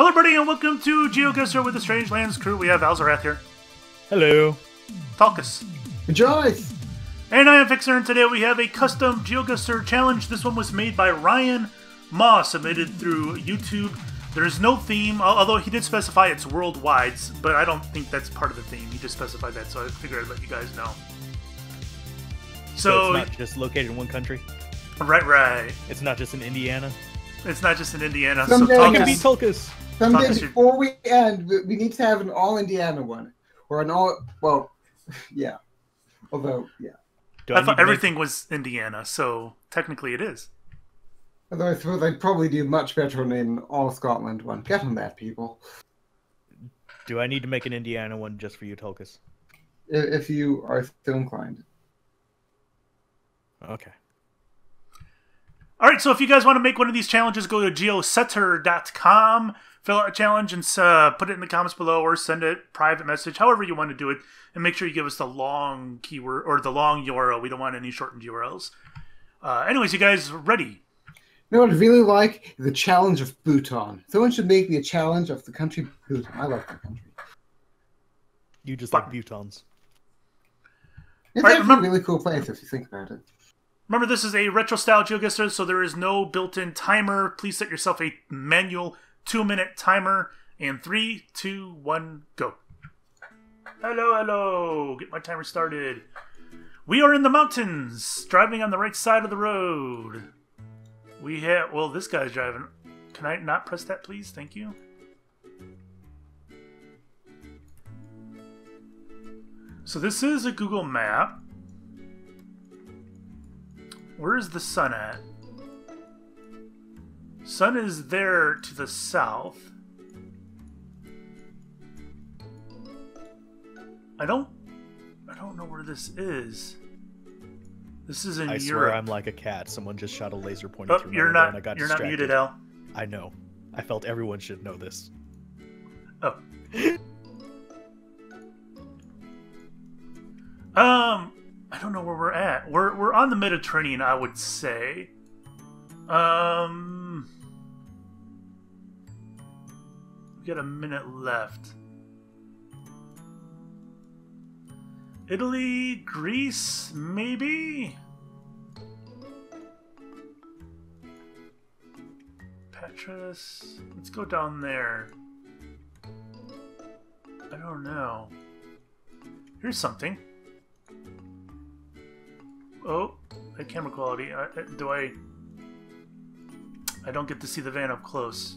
Hello, everybody, and welcome to GeoGuessr with the Strangelands crew. We have Alzorath here, Hello. Tulkas, Rejoice! and I am Fixxxer, and today we have a custom GeoGuessr challenge. This one was made by Ryan Maw, submitted through YouTube. There is no theme, although he did specify it's worldwide, but I don't think that's part of the theme. He just specified that, so I figured I'd let you guys know. So, So, it's not just located in one country. right, right. It's not just in Indiana. It's not just in Indiana. Someday so I Yes. can Tulkas, beat Tulkas. Someday Thomas, before we end, we- we need to have an all Indiana one. Or an all, well, yeah. Although, yeah. Do I need thought to make- everything was Indiana, so technically it is. Although I suppose I'd probably do much better on an all Scotland one. Get on that, people. Do I need to make an Indiana one just for you, Tulkas? I- If you are so inclined. Okay. All right, so if you guys want to make one of these challenges, go to geosettr.com, fill out a challenge, and uh, put it in the comments below, or send it private message, however you want to do it, and make sure you give us the long keyword or the long URL. We don't want any shortened URLs. Uh, anyways, you guys ready? You know what I'd really like? The challenge of Bhutan. Someone should make me a challenge of the country Bhutan. I love that country. You just Fuck. like Bhutans. It's Alright, actually remember- a really cool place if you think about it. Remember, this is a retro style GeoGuessr, so there is no built in timer. Please set yourself a manual two minute timer. And three, two, one, go. Hello, hello. Get my timer started. We are in the mountains, driving on the right side of the road. We have, well, this guy's driving. Can I not press that, please? Thank you. So this is a Google map. Where is the sun at? Sun is there to the south. I don't I don't know where this is. This is in I Europe. swear I'm like a cat. Someone just shot a laser pointer oh, through my you're window and I not got you're not distracted. muted, Al. I know. I felt everyone should know this. Oh. um, I don't know where we're at. We're we're on the Mediterranean, I would say. Um, we got a minute left. Italy, Greece, maybe. Petrus. Let's go down there. I don't know. Here's something. Oh, the camera quality. I, do I? I don't get to see the van up close.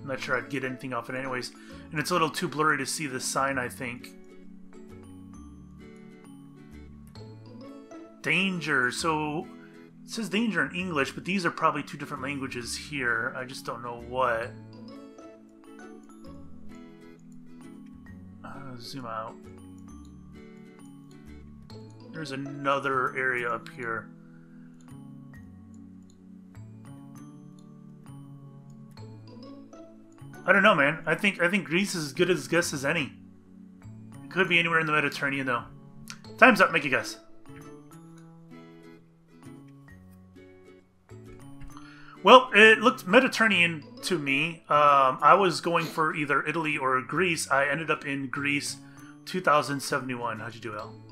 I'm not sure I'd get anything off it anyways. And it's a little too blurry to see the sign, I think. Danger. So it says danger in English, but these are probably two different languages here. I just don't know what. Uh, zoom out. There's another area up here. I don't know, man. I think I think Greece is as good as guess as any. It could be anywhere in the Mediterranean, though. Time's up. Make a guess. Well, it looked Mediterranean to me. Um, I was going for either Italy or Greece. I ended up in Greece, 2071. How'd you do, Al?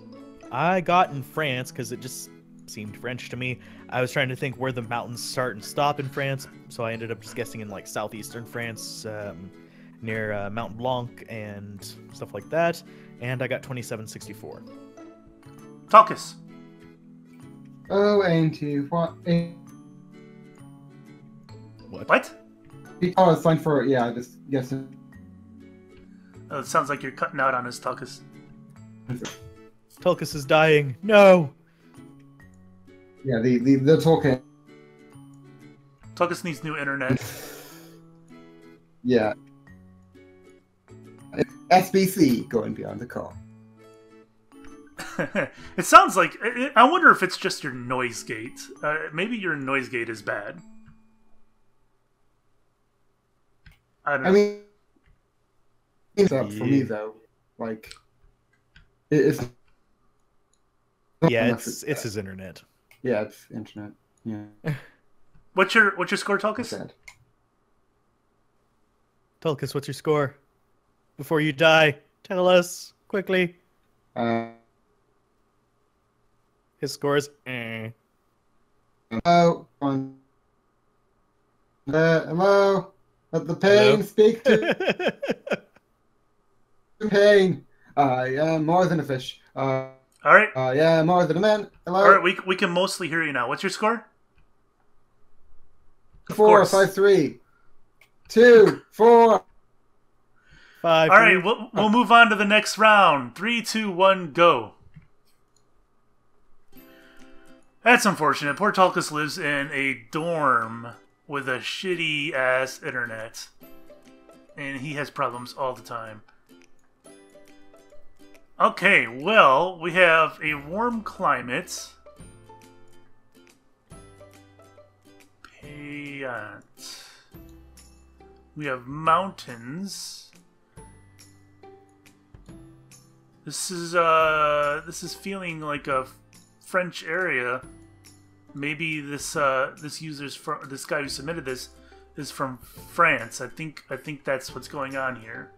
I got in France because it just seemed French to me. I was trying to think where the mountains start and stop in France, so I ended up just guessing in like southeastern France, um, near uh, Mount Blanc and stuff like that. And I got 2764. Tulkas. Oh, ain't you? What? What? What? Oh, it's fine for, yeah, I just guess. Oh, it sounds like you're cutting out on us, Tulkas. Tulkas is dying. No. Yeah, the, the, the talking. Tulkas needs new internet. Yeah. SBC going beyond the call. it sounds like. I I wonder if it's just your noise gate. Uh, maybe your noise gate is bad. I don't know. I mean, it's up for me though. Like, it's. Yeah, it's it's his internet. Yeah, it's internet. Yeah, what's your what's your score, it's Tulkas? sad. Tulkas, what's your score? Before you die, tell us quickly. Uh, His score is. Eh. hello, on. Uh, hello. Let the pain Hello? speak to pain. I am more than a fish. Uh, All right. Uh, yeah I am more than a man. Hello. All right. We, we can mostly hear you now. What's your score? Of four, course. five, three, two, four. Five. All right. three- We'll, we'll move on to the next round. Three, two, one, go. That's unfortunate. Poor Tulkas lives in a dorm with a shitty ass internet. And he has problems all the time. Okay, well, we have a warm climate. Payant. We have mountains. This is uh this is feeling like a French area. Maybe this uh this user's from this guy who submitted this is from France. I think I think that's what's going on here.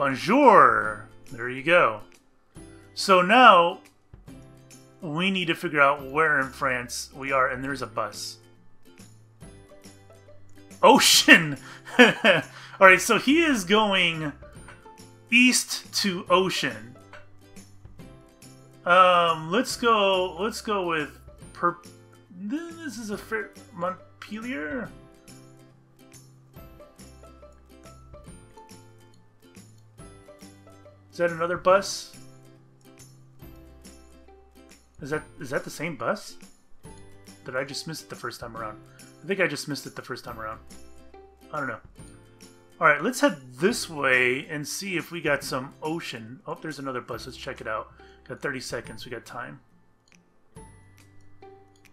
Bonjour. There you go. So now we need to figure out where in France we are, and there's a bus. Ocean. All right, so he is going east to ocean. Um, let's go. Let's go with per. This is a fair Montpellier. That another bus? Is that is that the same bus? Did I just miss it the first time around? I think I just missed it the first time around. I don't know. Alright, let's head this way and see if we got some ocean. Oh, there's another bus. Let's check it out. Got 30 seconds. We got time.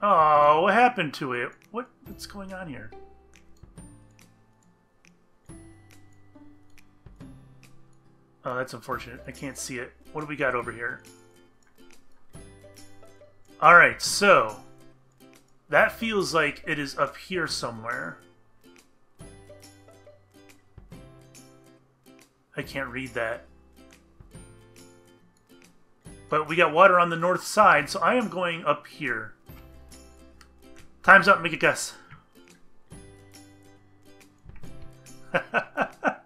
Oh, what happened to it? What what's going on here? Oh, that's unfortunate. I can't see it. What do we got over here? Alright, so that feels like it is up here somewhere. I can't read that. But we got water on the north side, so I am going up here. Time's up, make a guess.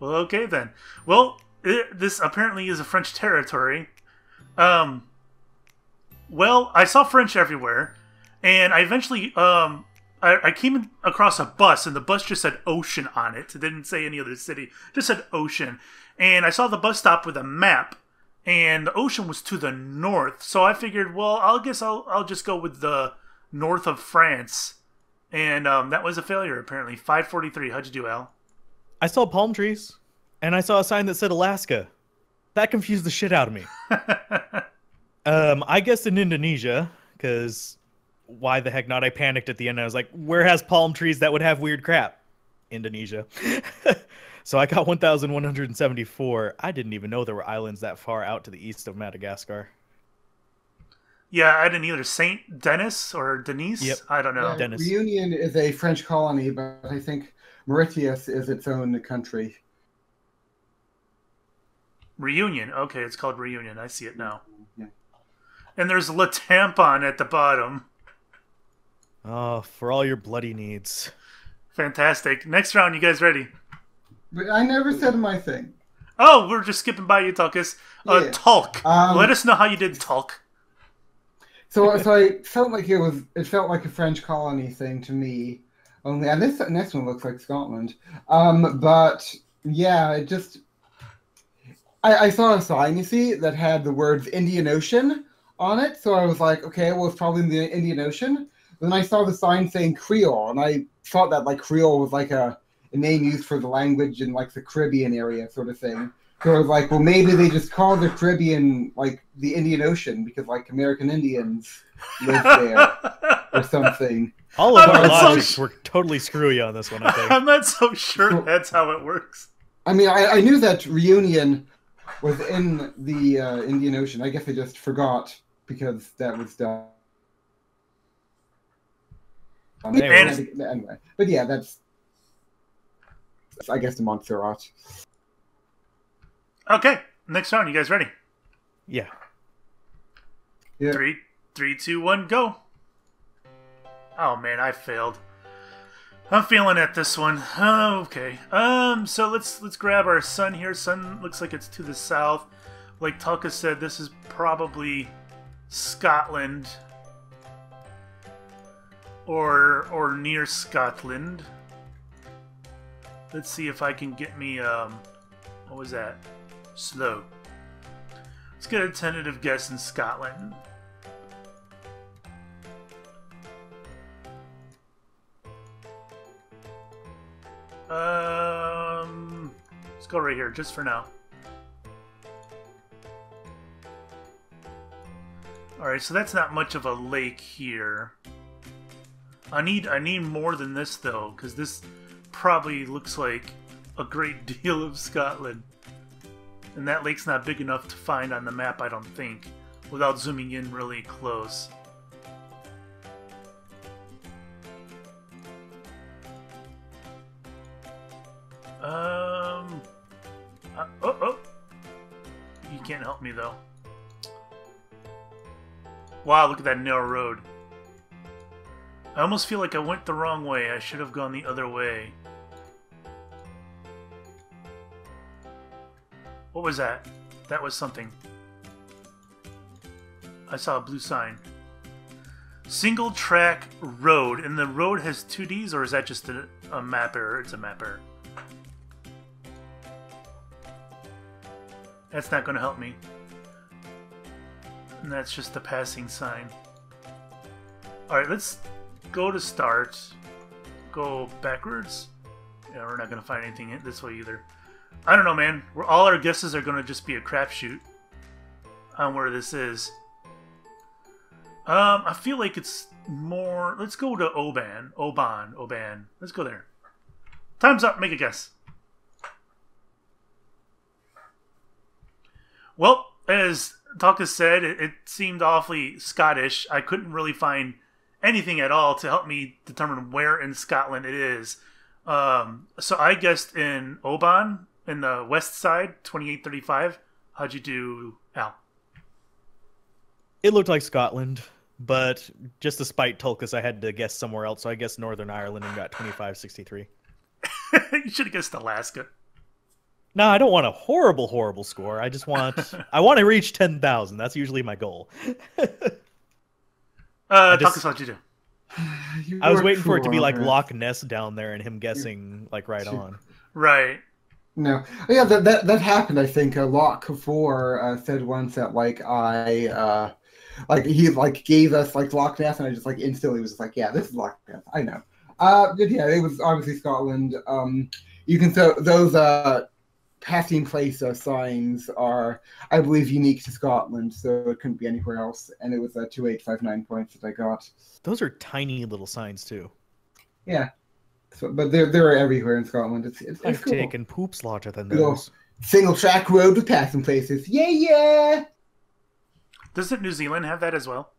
well, okay then. Well, it, this apparently is a French territory. Um, well, I saw French everywhere, and I eventually um, I, I came across a bus, and the bus just said ocean on it. It didn't say any other city, just said ocean. And I saw the bus stop with a map, and the ocean was to the north. So I figured, well, I'll guess I'll I'll just go with the north of France, and um, that was a failure apparently. Five forty three. How'd you do, Al? I saw palm trees, and I saw a sign that said Alaska. That confused the shit out of me. Um, I guess in Indonesia, because why the heck not? I panicked at the end. I was like, where has palm trees that would have weird crap? Indonesia. so I got 1,174. I didn't even know there were islands that far out to the east of Madagascar. yeah, I didn't either. Saint Denis or Denise? Yep. I don't know. Yeah, Dennis. Reunion is a French colony, but I think Mauritius is its own country. Reunion. Okay, it's called Reunion. I see it now. Yeah. And there's La Tampon at the bottom. Oh, for all your bloody needs. Fantastic. Next round, you guys ready? But I never said my thing. Oh, we're just skipping by you, Tulkas. Uh, Yeah. Tulk. Um, Let us know how you did Tulk. So, so I felt like it was. It felt like a French colony thing to me. Only, and this next one looks like Scotland. Um, but yeah, it just. I, I saw a sign, you see, that had the words Indian Ocean on it. So I was like, okay, well, it's probably in the Indian Ocean. Then I saw the sign saying Creole, and I thought that like Creole was like a, a name used for the language in like the Caribbean area, sort of thing. So I was like, well, maybe they just call the Caribbean like the Indian Ocean because like American Indians live there or something. All of I'm our not so logics sh- were totally screwy on this one, I think. I'm not so sure that's how it works. I mean, I, I knew that reunion was in the uh, Indian Ocean. I guess I just forgot because that was done. Um, There anyway, but yeah, that's, that's I guess the Montserrat. Okay, next round. You guys ready? Yeah. Yeah. Three, three, two, one, go. Oh man, I failed. I'm feeling at this one. Oh, okay. Um, so let's let's grab our sun here. Sun looks like it's to the south. Like Tulka said, this is probably Scotland or or near Scotland. Let's see if I can get me um what was that? Slow. Let's get a tentative guess in Scotland. Um, let's go right here, just for now. Alright, so that's not much of a lake here. I need I need more than this though, because this probably looks like a great deal of Scotland. And that lake's not big enough to find on the map, I don't think, without zooming in really close. Me though. Wow, look at that narrow road. I almost feel like I went the wrong way. I should have gone the other way. What was that? That was something. I saw a blue sign. Single track road, and the road has two Ds, or is that just a, a map error? It's a map error. That's not going to help me. And that's just the passing sign. Alright, let's go to start. Go backwards. Yeah, we're not going to find anything this way either. I don't know, man. We're, all our guesses are going to just be a crapshoot on where this is. Um, I feel like it's more... Let's go to Oban. Oban. Oban. Let's go there. Time's up. Make a guess. Well, as Talka said, it, it seemed awfully Scottish. I couldn't really find anything at all to help me determine where in Scotland it is. Um, so I guessed in Oban, in the west side, 2835. How'd you do, Al? It looked like Scotland, but just despite Tulkas, I had to guess somewhere else. So I guessed Northern Ireland and got 2563. you should have guessed Alaska. No, I don't want a horrible, horrible score. I just want I want to reach ten thousand. That's usually my goal. Uh, just- Tulkas, how'd you do? You I was waiting for it to be like Chris. Loch Ness down there and him guessing like right Sure. on. Right. No, yeah, that that, that happened. I think a lot before uh, said once that like I uh, like he like gave us like Loch Ness, and I just like instantly was just like, yeah, this is Loch Ness. I know. Uh, but yeah, it was obviously Scotland. Um, you can so those uh passing place uh, signs are, I believe, unique to Scotland, so it couldn't be anywhere else. And it was uh, two eight five nine points that I got. Those are tiny little signs too. Yeah. So, but they're they're everywhere in Scotland. It's it's, it's I've cool. taken poops larger than Cool. those. Single track road with passing places. Yeah, yeah. Doesn't New Zealand have that as well?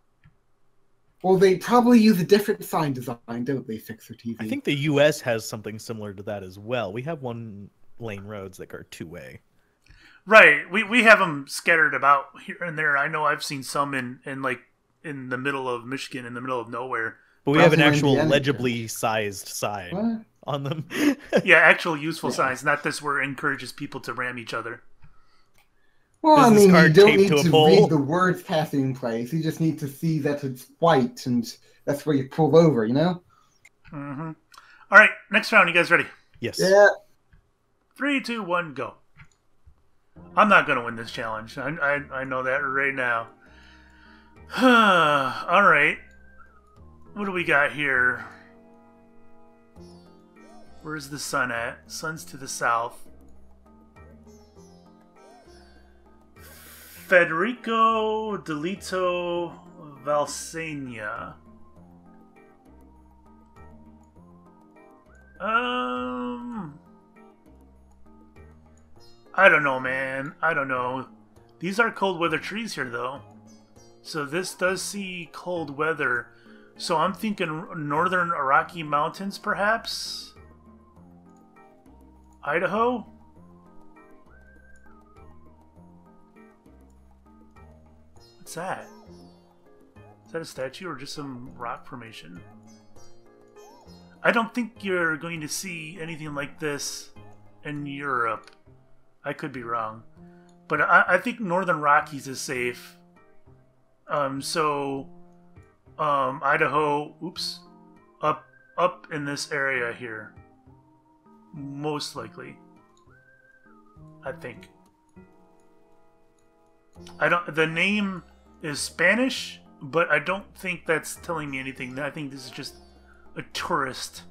Well, they probably use a different sign design, don't they, Fixxxer TV? I think the U.S. has something similar to that as well. We have one lane roads that are two way. Right. We we have them scattered about here and there. I know I've seen some in in like in the middle of Michigan, in the middle of nowhere. But we have an actual Indiana. legibly sized sign What? on them. Yeah, actual useful Yeah. signs, not this where it encourages people to ram each other. Well, I mean, you card don't need to to, read the words passing in place. You just need to see that it's white, and that's where you pull over. You know? hmm All right, next round. You guys ready? yes. Yeah. Three, two, one, go. I'm not gonna win this challenge. I I, I know that right now. All right. What do we got here? Where's the sun at? Sun's to the south. Federico Delito Valsenia. Um. I don't know, man. I don't know. These are cold weather trees here, though. So this does see cold weather. So I'm thinking northern Rocky Mountains, perhaps? Idaho? What's that? Is that a statue or just some rock formation? I don't think you're going to see anything like this in Europe. I could be wrong. But I, I think Northern Rockies is safe. Um, so, um, Idaho, oops, up, up in this area here. Most likely. I think. I don't, the name is Spanish, but I don't think that's telling me anything. I think this is just a tourist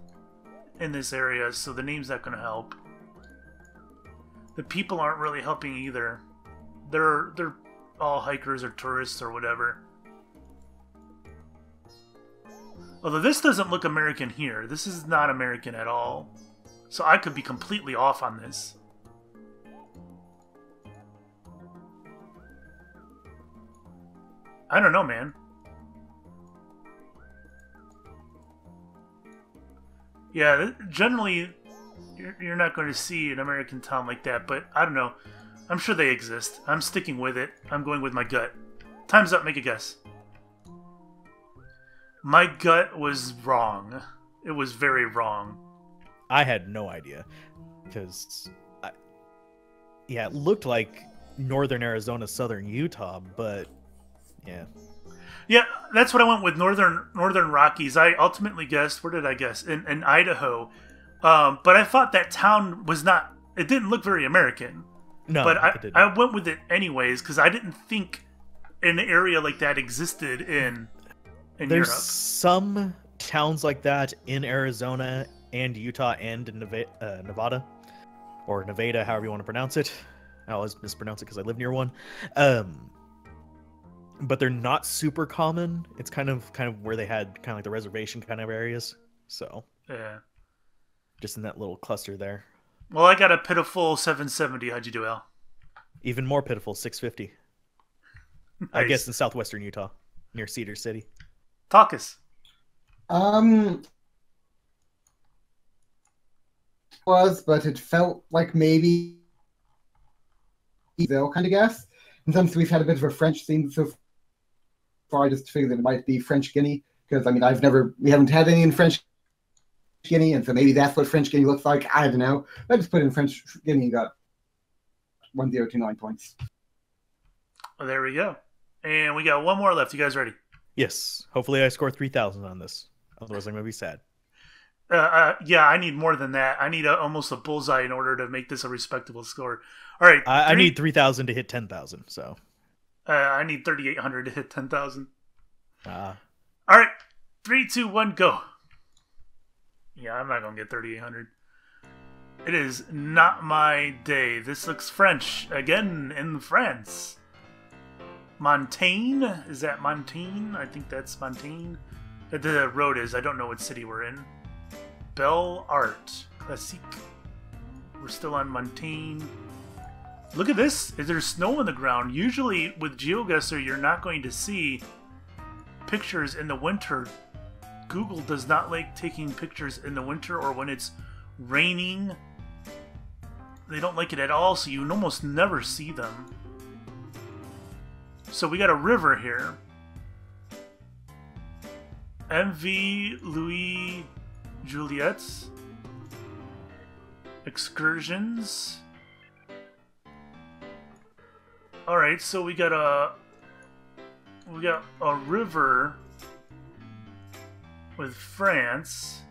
in this area, so the name's not going to help. The people aren't really helping either. They're they're all hikers or tourists or whatever. Although this doesn't look American here. This is not American at all. So I could be completely off on this. I don't know, man. Yeah, generally, you're, you're not going to see an American town like that, but I don't know. I'm sure they exist. I'm sticking with it. I'm going with my gut. Time's up, make a guess. My gut was wrong. It was very wrong. I had no idea. Because, yeah, it looked like northern Arizona, southern Utah, but yeah. Yeah, that's what I went with northern Northern Rockies. I ultimately guessed. Where did I guess? In, in Idaho, um, but I thought that town was not. It didn't look very American. No, but I, I went with it anyways because I didn't think an area like that existed in. in There's Europe. some towns like that in Arizona and Utah and Neva- uh, Nevada, or Nevada, however you want to pronounce it. I always mispronounce it because I live near one. Um, but they're not super common. It's kind of kind of where they had kind of like the reservation kind of areas. So yeah, just in that little cluster there. Well, I got a pitiful 770. How'd you do, Al? Even more pitiful, 650. Nice. I guess in southwestern Utah, near Cedar City. Tulkas. Um, was, but it felt like maybe they'll kind of guess. And since we've had a bit of a French theme so far, I just figured that it might be French Guinea because I mean I've never we haven't had any in French Guinea, and so maybe that's what French Guinea looks like. I don't know. I just put in French Guinea and got one zero two nine points. Well, there we go. And we got one more left. You guys ready? Yes. Hopefully I score three thousand on this. Otherwise I'm gonna be sad. Uh, uh, yeah, I need more than that. I need a, almost a bullseye in order to make this a respectable score. All right, I, I need three thousand to hit ten thousand. So uh, I need thirty eight hundred to hit ten thousand. Ah. All right, three, two, one, go. Yeah, I'm not gonna get thirty eight hundred. It is not my day. This looks French again in France. Montaigne is that Montaigne? I think that's Montaigne. The road is. I don't know what city we're in. Belle Art Classique. We're still on Montaigne. Look at this. There's snow on the ground. Usually with GeoGuessr, you're not going to see pictures in the winter. Google does not like taking pictures in the winter or when it's raining. They don't like it at all, so you almost never see them. So we got a river here. MV Louis Jolliet's excursions. All right, so we got a we got a river with France.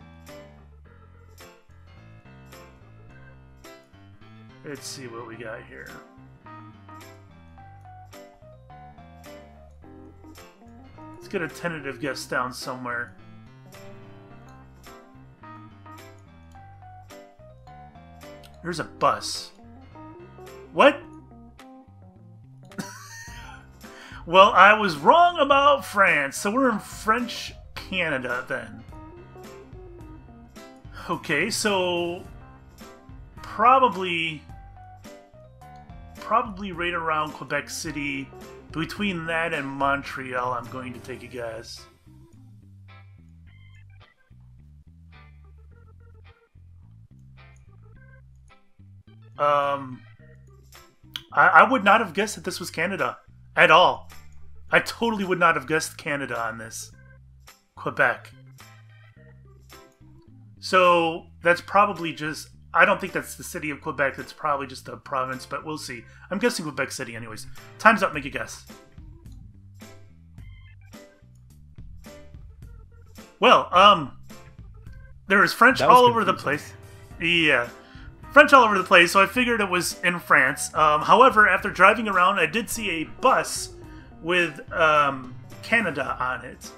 Let's see what we got here. Let's get a tentative guess down somewhere. There's a bus. What? well, I was wrong about France, so we're in French Canada then. Okay, so probably probably right around Quebec City. Between that and Montreal, I'm going to take a guess. Um, I, I would not have guessed that this was Canada at all. I totally would not have guessed Canada on this. Quebec. So that's probably just. I don't think that's the city of Quebec. That's probably just the province, but we'll see. I'm guessing Quebec City, anyways. Time's up. Make a guess. Well, um, there is French all over the place. Yeah, French all over the place. So I figured it was in France. Um, however, after driving around, I did see a bus with um, Canada on it,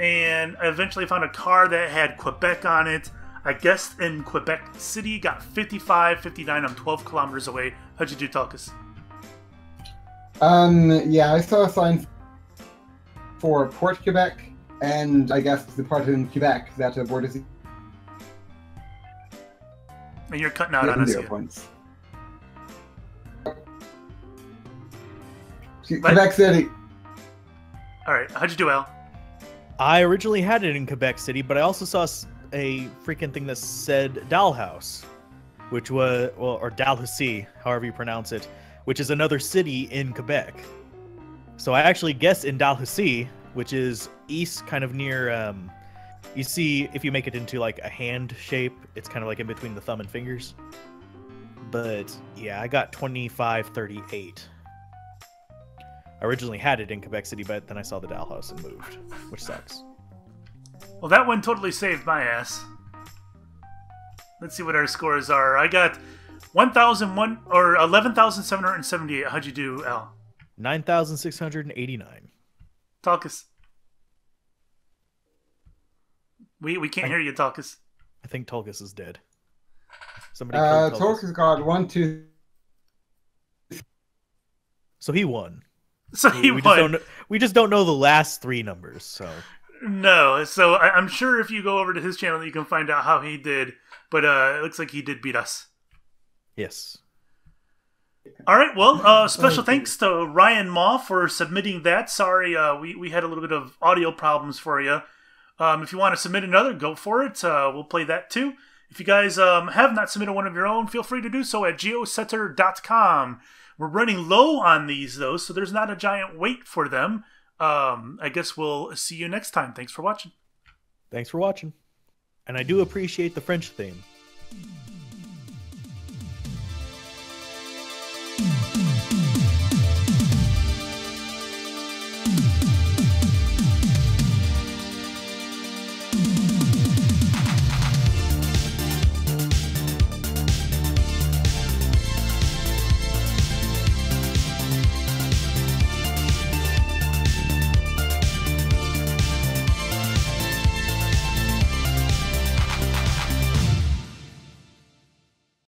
and I eventually found a car that had Quebec on it. I guess in Quebec City, got 55, 59. I'm 12 kilometers away. How'd you do, Tulkas? Um, yeah, I saw a sign for Port Quebec, and I guess the part in Quebec that uh, borders And you're cutting out on us. zero here. points. Quebec City. All right, how'd you do, Al? I originally had it in Quebec City, but I also saw a freaking thing that said Dalhouse, which was well, or Dalhousie, however you pronounce it, which is another city in Quebec. So I actually guess in Dalhousie, which is east, kind of near. Um, you see, if you make it into like a hand shape, it's kind of like in between the thumb and fingers. But yeah, I got 2538. I originally had it in Quebec City, but then I saw the Dalhouse and moved, which sucks. Well, that one totally saved my ass. Let's see what our scores are. I got 1,001 or 11,778. How'd you do, Al? 9,689. Tulkas. We we can't I- hear you, Tulkas. I think Tulgus is dead. Somebody Uh, killed Torque Tulgus. has got one, two. So he won. So We, he we just won. don't know, we just don't know the last three numbers, so No, so I, I'm sure if you go over to his channel, you can find out how he did. But uh, it looks like he did beat us. yes. All right. Well, uh, special thanks to Ryan Maw for submitting that. Sorry, uh, we we had a little bit of audio problems for you. Um, if you want to submit another, go for it. Uh, we'll play that too. If you guys um, have not submitted one of your own, feel free to do so at geosettr.com. We're running low on these though, so there's not a giant wait for them. Um, I guess we'll see you next time. Thanks for watching. Thanks for watching. And I do appreciate the French theme.